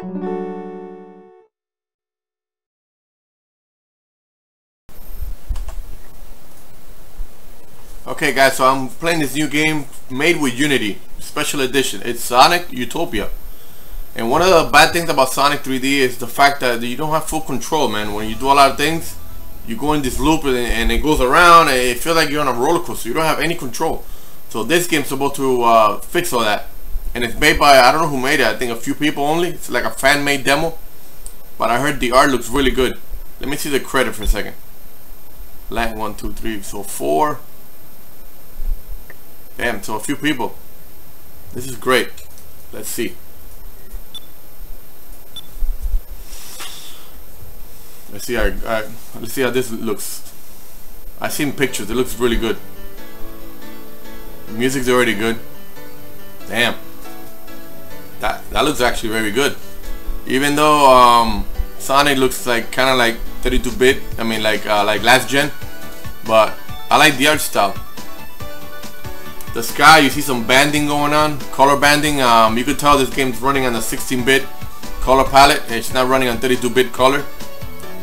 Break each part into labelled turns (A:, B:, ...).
A: Okay guys, so I'm playing this new game made with Unity, special edition. It's Sonic Utopia. And one of the bad things about Sonic 3D is the fact that you don't have full control, man. When you do a lot of things, you go in this loop and, and it goes around and it feels like you're on a roller coaster. You don't have any control. So this game's supposed to uh, fix all that. And it's made by, I don't know who made it, I think a few people only. It's like a fan-made demo. But I heard the art looks really good. Let me see the credit for a second. Line one, two, three, so four. Damn, so a few people. This is great. Let's see. Let's see. I, I, uh, let's see how this looks. I've seen pictures. It looks really good. The music's already good. Damn. That that looks actually very good. Even though um, Sonic looks like kind of like 32-bit. I mean, like uh, like last gen. But I like the art style the sky you see some banding going on color banding um, you could tell this game's running on a 16-bit color palette it's not running on 32-bit color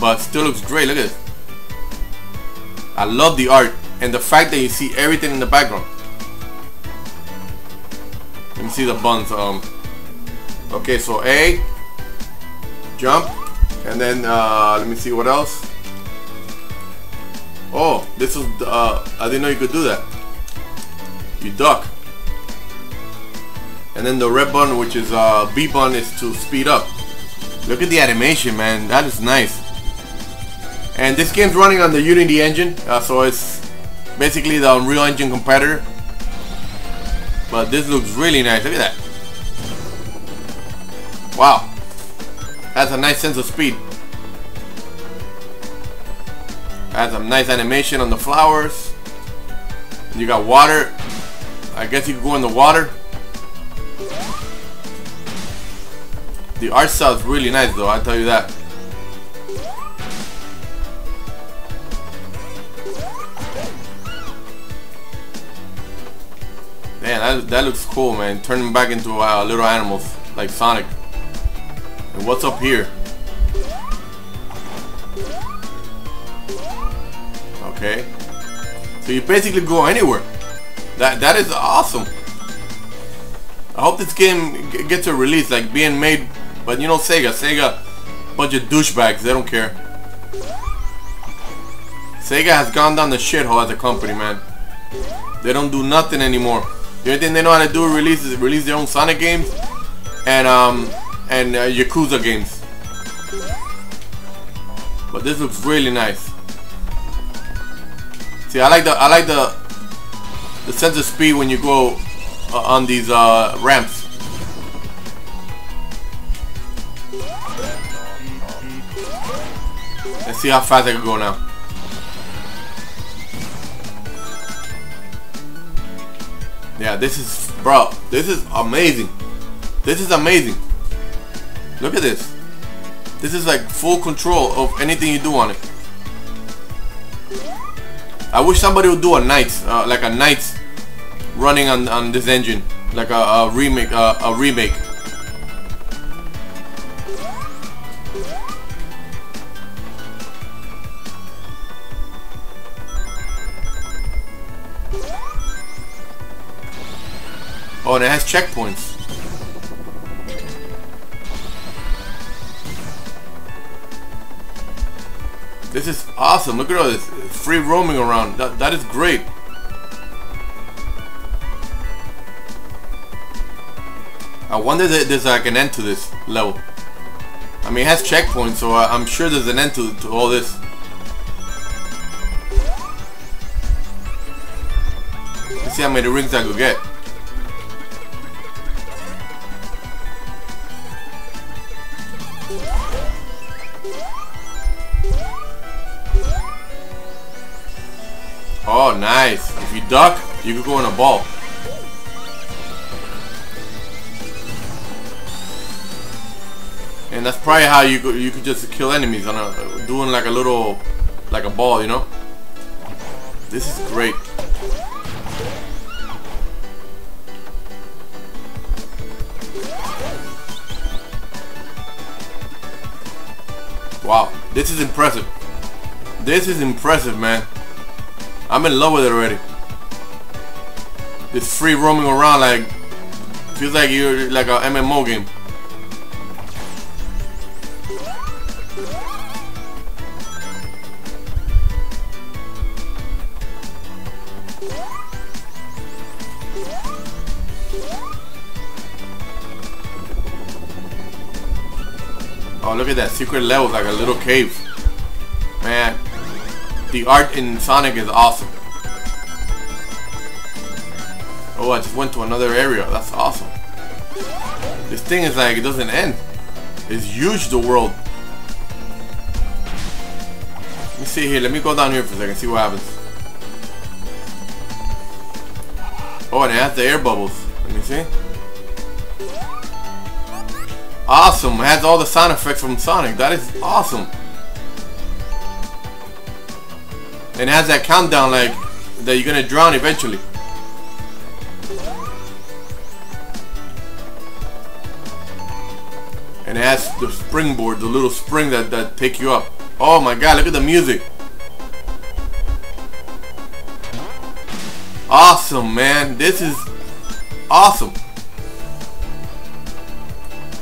A: but still looks great look at this I love the art and the fact that you see everything in the background let me see the buns um okay so A jump and then uh, let me see what else oh this is, uh, I didn't know you could do that you duck. And then the red button, which is uh, B button, is to speed up. Look at the animation, man. That is nice. And this game's running on the Unity engine, uh, so it's basically the Unreal Engine competitor. But this looks really nice. Look at that. Wow. Has a nice sense of speed. Has a nice animation on the flowers. You got water I guess you could go in the water. The art style is really nice though, I'll tell you that. Man, that, that looks cool, man. Turning back into uh, little animals, like Sonic. And what's up here? Okay. So you basically go anywhere. That that is awesome. I hope this game gets a release, like being made, but you know Sega, Sega, bunch of douchebags, they don't care. Sega has gone down the shithole as a company, man. They don't do nothing anymore. The only thing they know how to do release is release their own Sonic games and um and uh, Yakuza games. But this looks really nice. See, I like the I like the the sense of speed when you go uh, on these uh, ramps. Let's see how fast I can go now. Yeah, this is, bro, this is amazing. This is amazing. Look at this. This is like full control of anything you do on it. I wish somebody would do a NiGHTS, uh, like a NiGHTS running on, on this engine, like a, a remake, uh, a remake. Oh, and it has checkpoints. This is awesome. Look at all this free roaming around. That, that is great. I wonder if there's like an end to this level. I mean, it has checkpoints, so I'm sure there's an end to, to all this. Let's see how many rings I could get. Duck, you could go in a ball. And that's probably how you could you could just kill enemies on a doing like a little like a ball, you know? This is great. Wow, this is impressive. This is impressive, man. I'm in love with it already. This free roaming around like feels like you're like a MMO game. Oh, look at that secret level, like a little cave. Man, the art in Sonic is awesome. Oh, I just went to another area. That's awesome. This thing is like, it doesn't end. It's huge, the world. Let me see here. Let me go down here for a second, see what happens. Oh, and it has the air bubbles. Let me see. Awesome. It has all the sound effects from Sonic. That is awesome. And it has that countdown like that you're gonna drown eventually. Has the springboard, the little spring that, that take you up. Oh my god, look at the music. Awesome, man. This is awesome.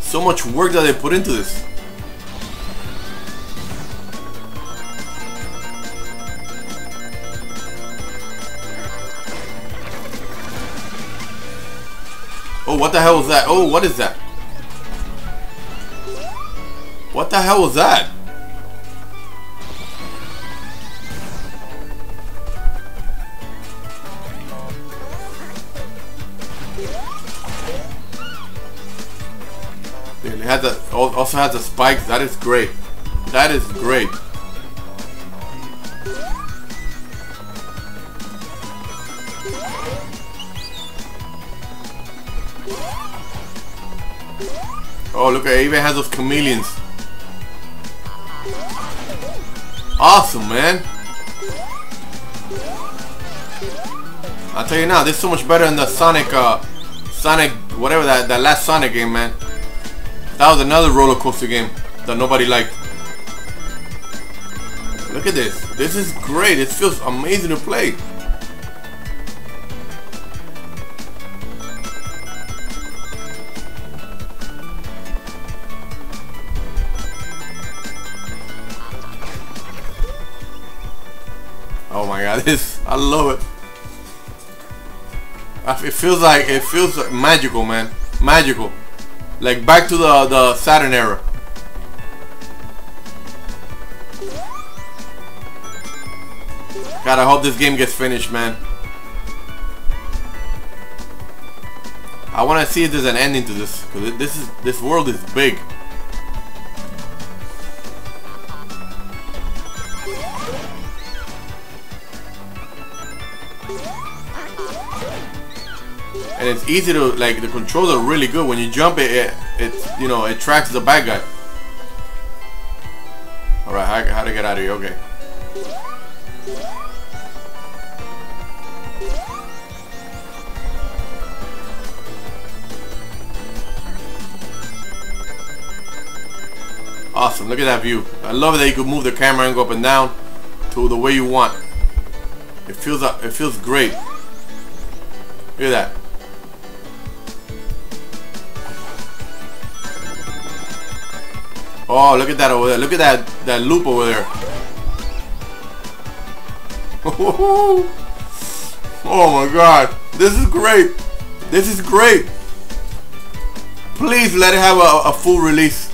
A: So much work that they put into this. Oh, what the hell was that? Oh, what is that? What the hell was that? It has a, also has the spikes. That is great. That is great. Oh, look, it even has those chameleons. Awesome, man. I'll tell you now, this is so much better than the Sonic, uh, Sonic, whatever that, that last Sonic game, man. That was another roller coaster game that nobody liked. Look at this. This is great. It feels amazing to play. My god, this I love it. It feels like it feels magical, man. Magical. Like back to the the Saturn era. God, I hope this game gets finished, man. I want to see if there's an ending to this, because this is this world is big. Easy to like the controls are really good. When you jump it it, it you know it tracks the bad guy. All right how, how to get out of here? Okay. Awesome look at that view. I love that you can move the camera and go up and down to the way you want. It feels it feels great. Look at that Oh, look at that over there. Look at that that loop over there. oh my god. This is great. This is great. Please let it have a, a full release.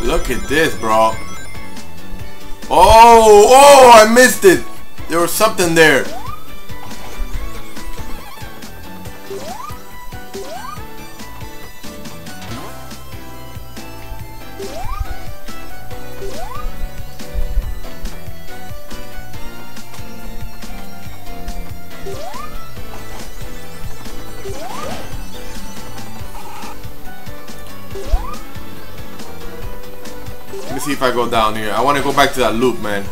A: Look at this, bro. Oh, oh, I missed it. There was something there. Let see if I go down here. I want to go back to that loop, man.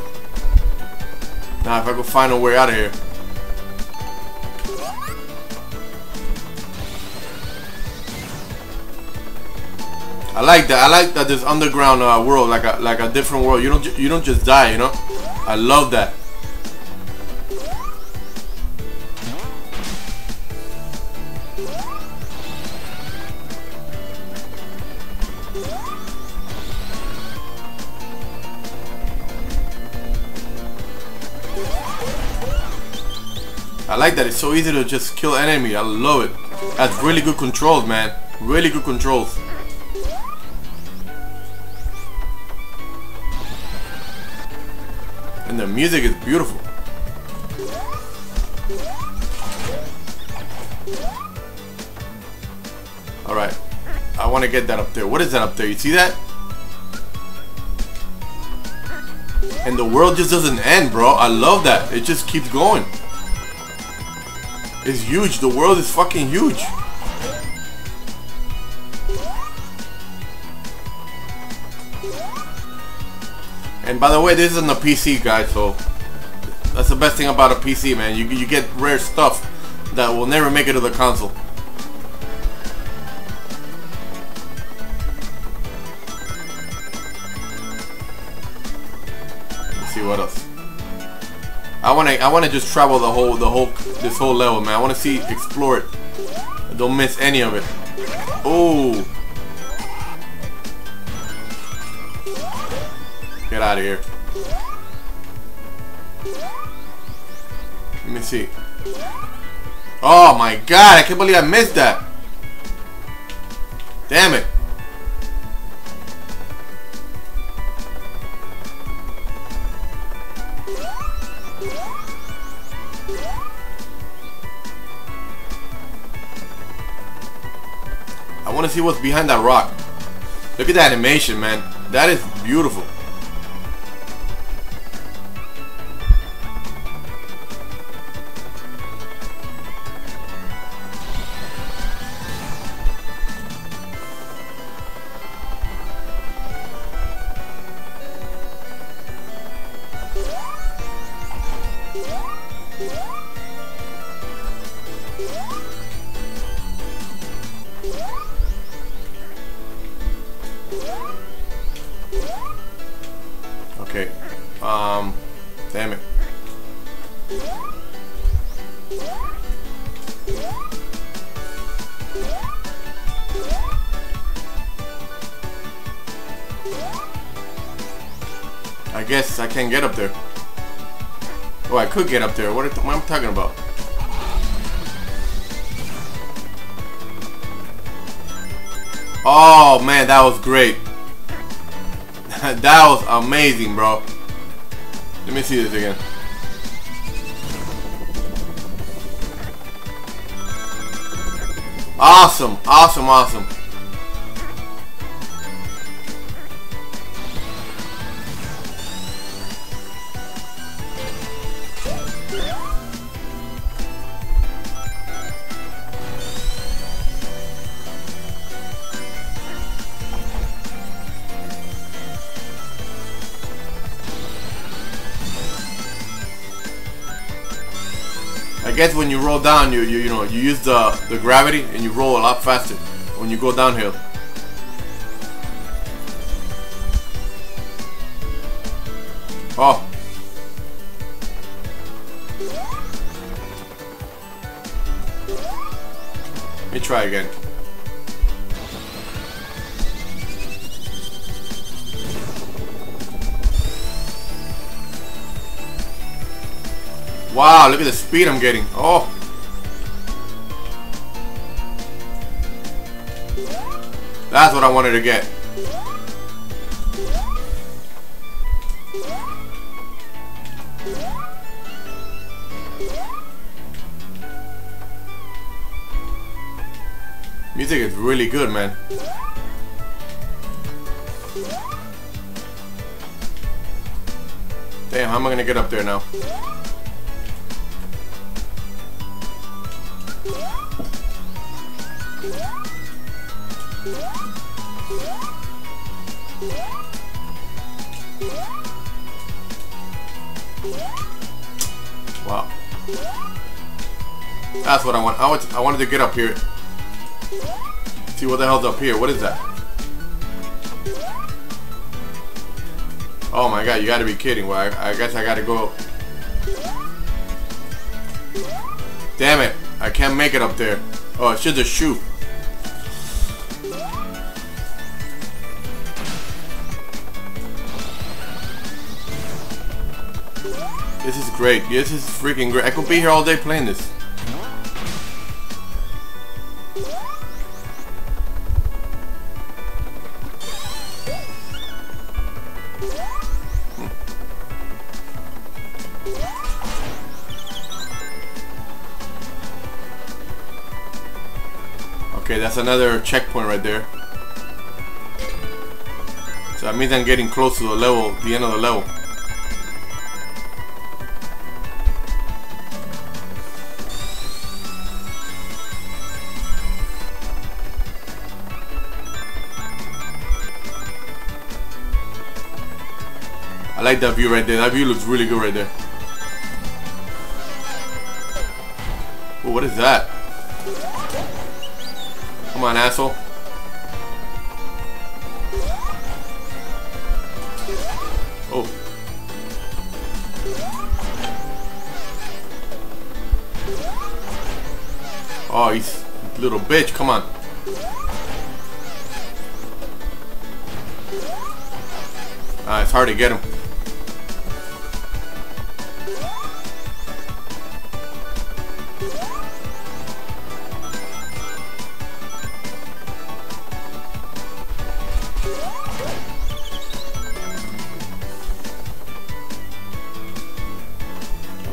A: Now if I could find a way out of here. I like that. I like that this underground uh, world, like a like a different world. You don't you don't just die, you know. I love that. I like that. It's so easy to just kill enemy. I love it. That's really good controls, man. Really good controls. And the music is beautiful. Alright. I want to get that up there. What is that up there? You see that? And the world just doesn't end, bro. I love that. It just keeps going. It's huge. The world is fucking huge. And by the way, this is on the PC, guys, so that's the best thing about a PC, man. You, you get rare stuff that will never make it to the console. Let's see what else. I wanna I wanna just travel the whole the whole this whole level, man. I wanna see explore it. Don't miss any of it. Oh. Get out of here. Let me see. Oh my god, I can't believe I missed that. Damn it. I want to see what's behind that rock. Look at the animation, man. That is beautiful. Okay. Um, damn it. I guess I can't get up there. Oh, I could get up there. What, what am I talking about? Oh, man, that was great. that was amazing, bro. Let me see this again. Awesome, awesome, awesome. Guess when you roll down, you you you know you use the the gravity and you roll a lot faster when you go downhill. Oh. Let me try again. Wow, look at the speed I'm getting. Oh. That's what I wanted to get. Music is really good, man. Damn, how am I gonna get up there now? Wow. That's what I want. I, want I wanted to get up here. See what the hell's up here. What is that? Oh my god, you gotta be kidding. Well, I, I guess I gotta go. Damn it. I can't make it up there. Oh, it's just a shoe. This is great. This is freaking great. I could be here all day playing this. Another checkpoint right there. So that means I'm getting close to the level, the end of the level. I like that view right there. That view looks really good right there. Ooh, what is that? Come on, asshole. Oh. Oh, he's little bitch. Come on. Ah, it's hard to get him.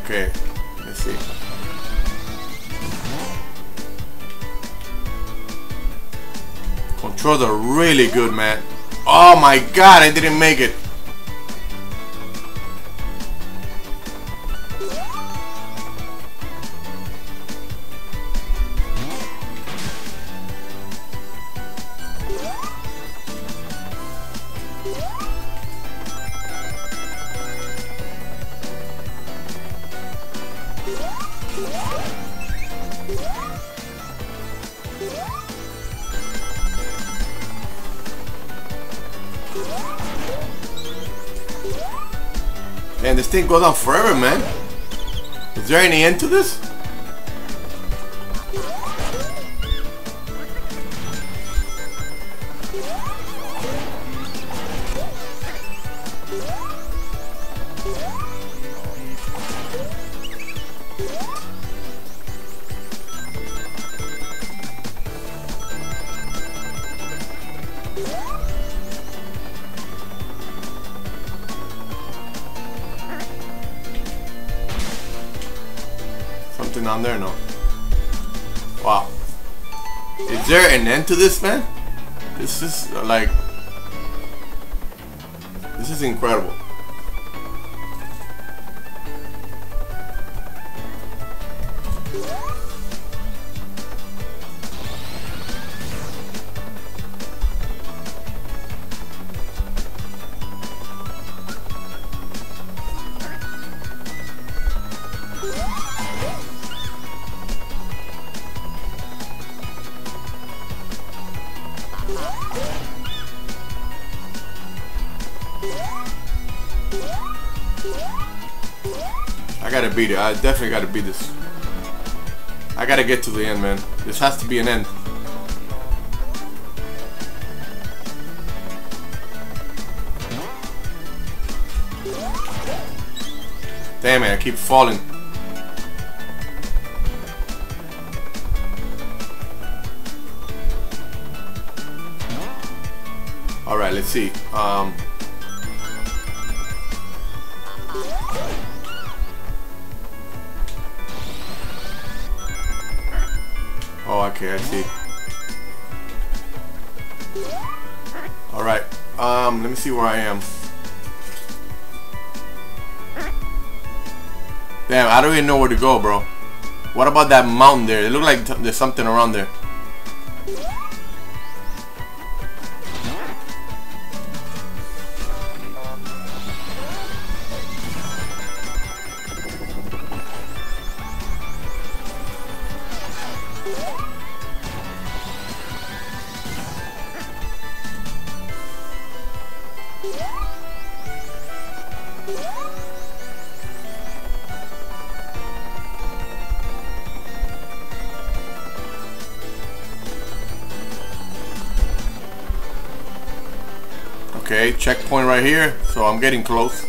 A: Okay, let's see. Controls are really good, man. Oh my god, I didn't make it. Man, this thing goes on forever, man. Is there any end to this? Wow. Is there an end to this, man? This is uh, like... This is incredible. Gotta beat it. I definitely gotta beat this. I gotta get to the end, man. This has to be an end. Damn it, I keep falling. Alright, let's see. Um, okay, I see. Alright, um, let me see where I am. Damn, I don't even know where to go, bro. What about that mountain there? It looked like there's something around there. Okay, checkpoint right here, so I'm getting close.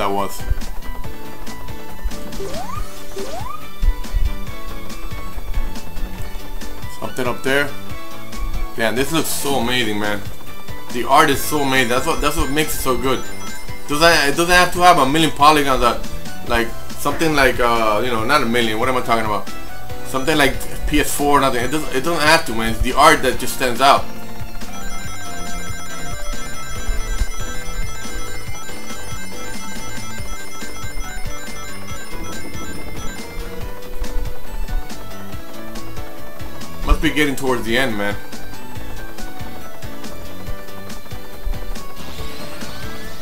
A: That was. Something up there. Damn, this looks so amazing, man. The art is so amazing. That's what that's what makes it so good. Doesn't it doesn't have to have a million polygons that like something like uh you know not a million. What am I talking about? Something like PS4 or nothing. It doesn't it doesn't have to, man. It's the art that just stands out. Must be getting towards the end, man.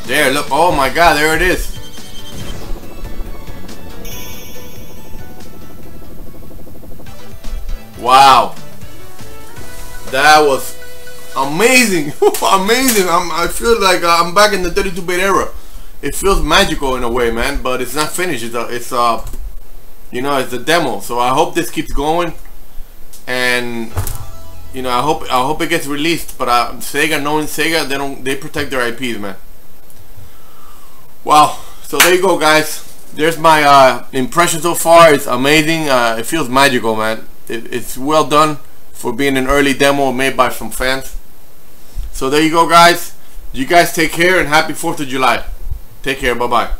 A: There, look. Oh my god, there it is. Wow. That was amazing. amazing. I'm, I feel like uh, I'm back in the 32-bit era. It feels magical in a way, man, but it's not finished. It's a, it's a, you know, it's a demo. So I hope this keeps going and you know I hope I hope it gets released but uh, Sega knowing Sega they don't they protect their IPs man. Wow so there you go guys. There's my uh, impression so far. It's amazing. Uh, it feels magical man. It, it's well done for being an early demo made by some fans. So there you go guys. You guys take care and happy 4th of July. Take care. Bye bye